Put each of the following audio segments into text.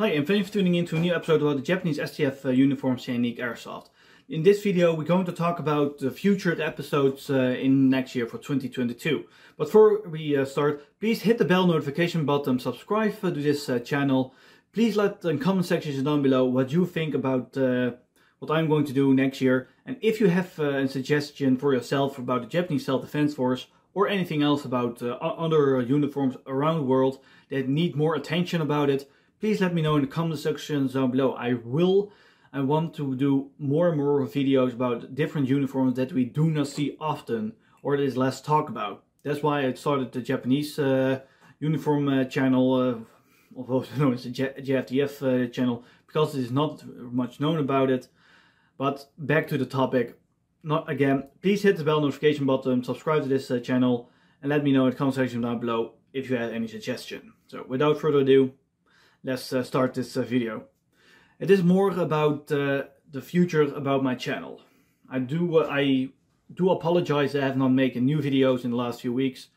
Hi and thanks for tuning in to a new episode about the Japanese SDF uh, uniform Scenic Airsoft. In this video we're going to talk about the future episodes uh, in next year for 2022. But before we uh, start, please hit the bell notification button, subscribe to this channel. Please let in comment sections down below what you think about what I'm going to do next year. And if you have a suggestion for yourself about the Japanese Self-Defense Force or anything else about other uniforms around the world that need more attention about it, please let me know in the comment section down below. I will I want to do more and more videos about different uniforms that we do not see often or that is less talk about. That's why I started the Japanese uh, uniform uh, channel, uh, although known as the JFDF uh, channel, because it is not much known about it. But back to the topic. Not again, please hit the bell notification button, subscribe to this uh, channel, and let me know in the comment section down below if you have any suggestion. So without further ado, let's uh, start this uh, video. It is more about uh, the future about my channel. I do uh, I do apologize I have not made new videos in the last few weeks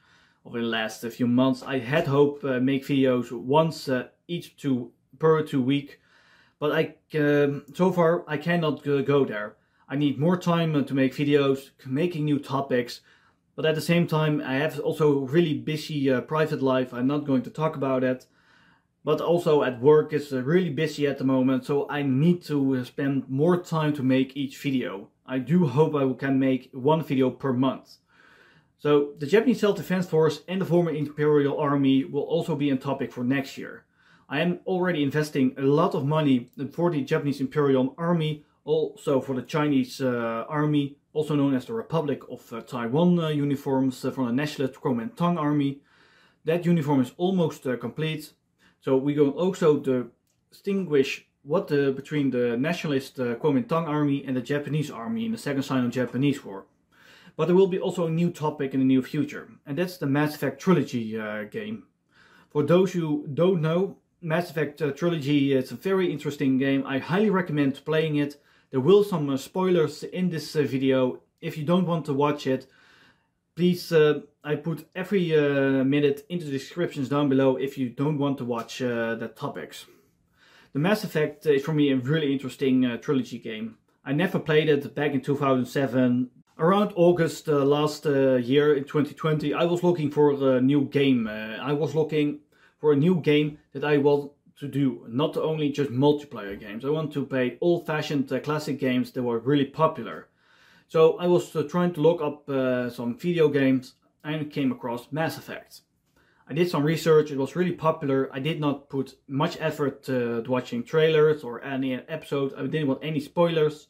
or in the last uh, few months. I had hope uh, make videos once each two per two week, but I um, so far I cannot go there. I need more time to make videos, making new topics, but at the same time I have also really busy private life. I'm not going to talk about it but also at work is uh, really busy at the moment so I need to uh, spend more time to make each video. I do hope I can make one video per month. So the Japanese Self-Defense Force and the former Imperial Army will also be a topic for next year. I am already investing a lot of money for the Japanese Imperial Army, also for the Chinese uh, Army, also known as the Republic of uh, Taiwan uh, uniforms uh, from the Nationalist Kuomintang Army. That uniform is almost complete so we will also distinguish what the, between the nationalist uh, Kuomintang army and the Japanese army in the Second Sino-Japanese War. But there will be also a new topic in the near future, and that's the Mass Effect Trilogy uh, game. For those who don't know, Mass Effect uh, Trilogy is a very interesting game. I highly recommend playing it. There will some uh, spoilers in this uh, video. If you don't want to watch it, Please, uh, I put every uh, minute into the descriptions down below if you don't want to watch uh, the topics. The Mass Effect is for me a really interesting uh, trilogy game. I never played it back in 2007. Around August uh, last uh, year in 2020 I was looking for a new game. I was looking for a new game that I want to do. Not only just multiplayer games. I want to play old-fashioned classic games that were really popular. So I was uh, trying to look up uh, some video games and came across Mass Effect. I did some research, it was really popular. I did not put much effort uh, to watching trailers or any episodes. I didn't want any spoilers.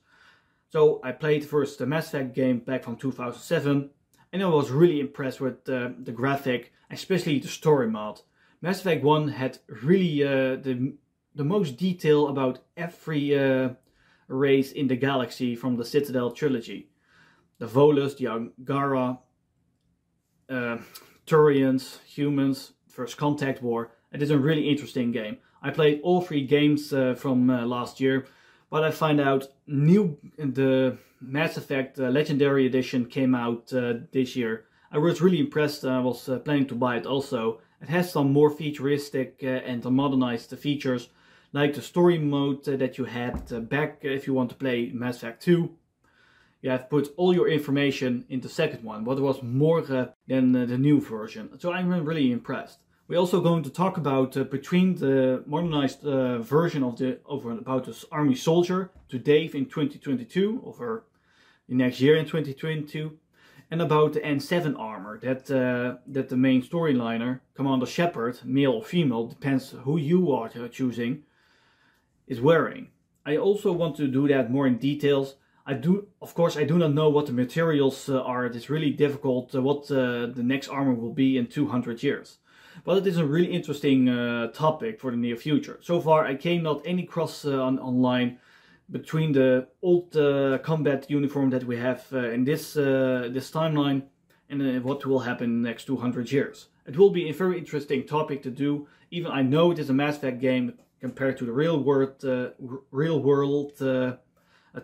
So I played first the Mass Effect game back from 2007 and I was really impressed with uh, the graphic, especially the story mod. Mass Effect 1 had really uh, the, the most detail about every uh, race in the galaxy from the Citadel trilogy the Volus, the Angara, uh, Turians, humans, First Contact War. It is a really interesting game. I played all three games uh, from uh, last year, but I find out new the Mass Effect uh, Legendary Edition came out uh, this year. I was really impressed. I was uh, planning to buy it also. It has some more futuristic and modernized features, like the story mode that you had back if you want to play Mass Effect 2 you have put all your information in the second one, what was more uh, than uh, the new version. So I'm really impressed. We're also going to talk about uh, between the modernized uh, version of the over about this army soldier to Dave in 2022 over the next year in 2022 and about the N7 armor that that the main storyliner Commander Shepard, male or female, depends who you are choosing, is wearing. I also want to do that more in details I do, of course, I do not know what the materials uh, are. It is really difficult uh, what uh, the next armor will be in 200 years. But it is a really interesting uh, topic for the near future. So far, I came not any cross uh, on online between the old uh, combat uniform that we have in this this timeline and what will happen in the next 200 years. It will be a very interesting topic to do. Even I know it is a Mass Effect game compared to the real world, real world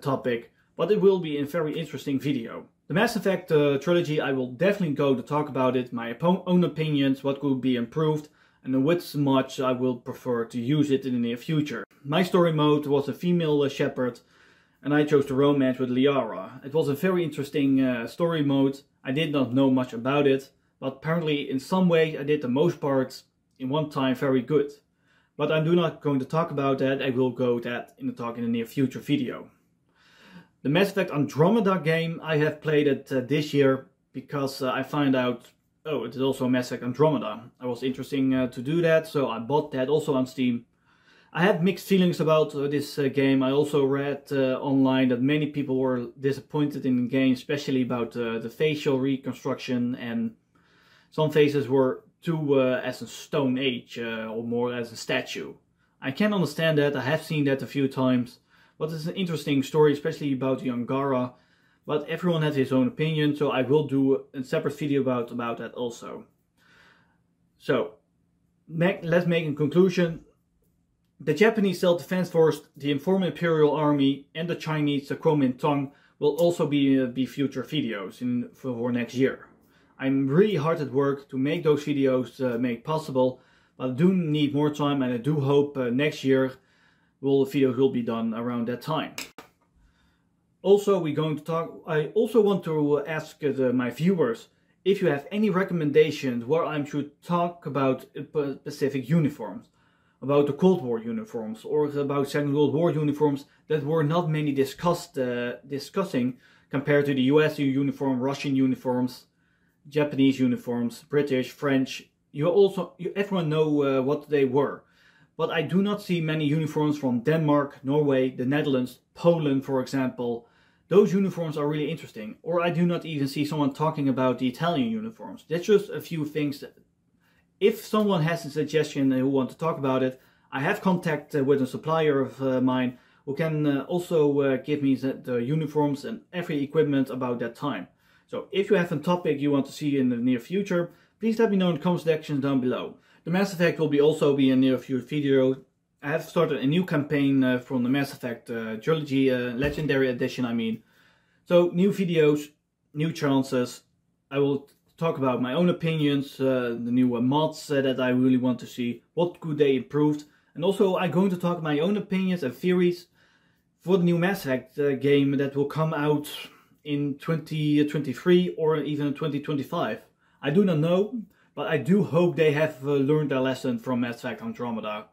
topic but it will be a very interesting video. The Mass Effect uh, trilogy, I will definitely go to talk about it, my own opinions, what could be improved. and with much I will prefer to use it in the near future. My story mode was a female uh, Shepard and I chose the romance with Liara. It was a very interesting uh, story mode. I did not know much about it, but apparently in some way I did the most parts in one time very good. But I'm not going to talk about that, I will go that in the talk in the near future video. The Mass Effect Andromeda game, I have played it uh, this year because uh, I found out, oh, it is also Mass Effect Andromeda. I was interesting uh, to do that, so I bought that also on Steam. I have mixed feelings about uh, this uh, game. I also read uh, online that many people were disappointed in the game, especially about the facial reconstruction and some faces were too as a stone age or more as a statue. I can understand that, I have seen that a few times. But it's an interesting story, especially about the Angara. But everyone has his own opinion, so I will do a separate video about, about that also. So, let's make a conclusion. The Japanese Self-Defense Force, the Informal Imperial Army, and the Chinese Kuomintang will also be, uh, be future videos in, for next year. I'm really hard at work to make those videos uh, make possible, but I do need more time and I do hope uh, next year will videos will be done around that time. Also, we're going to talk. I also want to ask the, my viewers if you have any recommendations where I should talk about specific uniforms, about the Cold War uniforms, or about Second World War uniforms that were not many discussed uh, discussing compared to the U.S. uniform, Russian uniforms, Japanese uniforms, British, French. You also, you, everyone know uh, what they were but I do not see many uniforms from Denmark, Norway, the Netherlands, Poland for example. Those uniforms are really interesting. Or I do not even see someone talking about the Italian uniforms. That's just a few things. That, if someone has a suggestion and who want to talk about it, I have contact uh, with a supplier of uh, mine who can uh, also give me the, the uniforms and every equipment about that time. So if you have a topic you want to see in the near future, please let me know in the comment section down below. The Mass Effect will be also be a near future video. I have started a new campaign uh, from the Mass Effect uh, trilogy, uh, Legendary Edition I mean. So new videos, new chances. I will talk about my own opinions, uh, the new uh, mods uh, that I really want to see, what could they improve. And also I'm going to talk my own opinions and theories for the new Mass Effect game that will come out in 2023 or even 2025. I do not know. But I do hope they have uh, learned their lesson from Mass Effect Andromeda.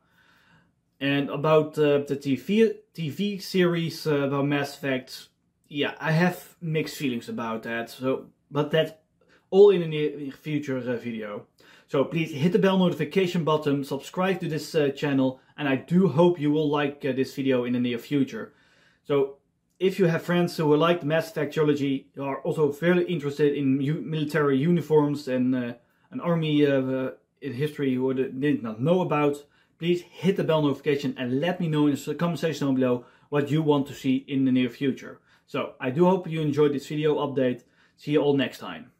And about uh, the TV, TV series uh, about Mass Effect, yeah, I have mixed feelings about that. So, But that's all in the near future uh, video. So please hit the bell notification button, subscribe to this uh, channel, and I do hope you will like uh, this video in the near future. So if you have friends who like the Mass Effect trilogy, are also very interested in military uniforms and an army uh, in history you did not know about, please hit the bell notification and let me know in the comment section down below what you want to see in the near future. So I do hope you enjoyed this video update. See you all next time.